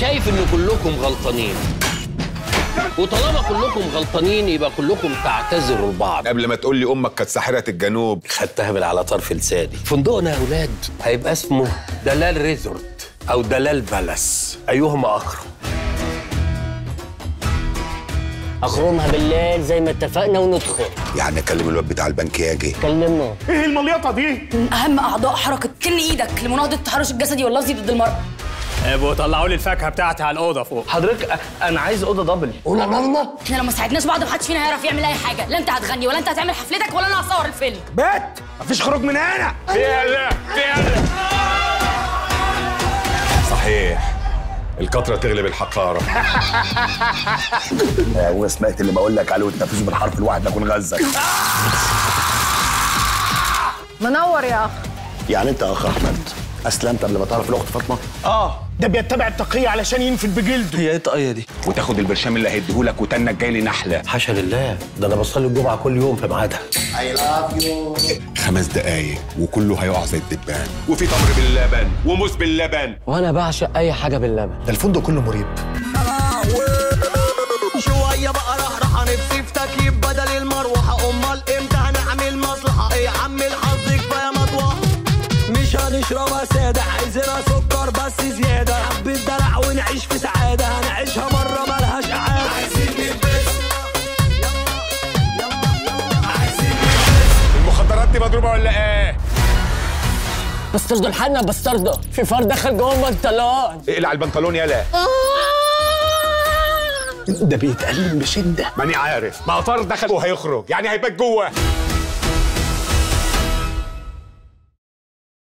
شايف ان كلكم غلطانين. وطالما كلكم غلطانين يبقى كلكم تعتذروا لبعض. قبل ما تقول لي أمك كانت ساحرة الجنوب. خدتها من على طرف لساني. فندقنا يا أولاد هيبقى اسمه دلال Resort أو دلال Palace. أيهما أقرب؟ اخرمها بالليل زي ما اتفقنا وندخل. يعني أكلم الواد بتاع البنك يجي؟ كلمه إيه المليطة دي؟ أهم أعضاء حركة كن إيدك لمناهضة التحرش الجسدي واللفظي ضد المرأة. ابقوا طلعوا لي الفاكهة بتاعتي على الأوضة فوق. حضرتك أنا عايز أوضة دبل قول الله إحنا لو ما ساعدناش بعض محدش فينا هيعرف يعمل أي حاجة. لا أنت هتغني ولا أنت هتعمل حفلتك ولا أنا هصور الفيلم. بت مفيش خروج من هنا. يلا يلا صحيح. الكترة تغلب الحقارة. هو سمعت اللي بقول لك عليه وتنفذه بالحرف الواحد اكون غزك. منور يا أخ. يعني أنت يا أخ أحمد. أسلمت قبل ما تعرف الاخت فاطمة؟ آه. ده بيتبع التقية علشان ينفد بجلده. هي إيه الطاقيه دي؟ وتاخد البرشام اللي هيديهولك وتنك جاي لي نحلة. حاشا لله ده أنا بصلي الجمعة كل يوم في ميعادها. خمس دقايق وكله هيقع زي الدبان. وفي تمر باللبن وموز باللبن. وأنا بعشق أي حاجة باللبن. ده الفندق كله مريب. شوية بقى راح مش هنشربها سادة عايزينها سكر بس زيادة. حبة دلع ونعيش في سعادة هنعيشها مرة ملهاش إعادة. عايزين نلبس. المخدرات دي مضروبة ولا إيه؟ بسترضى الحنا بسترضى في فار دخل جوه البنطلون. اقلع البنطلون يلا ده بيتألم بشدة. ماني عارف. ما فار دخل وهيخرج يعني هيبات جوه.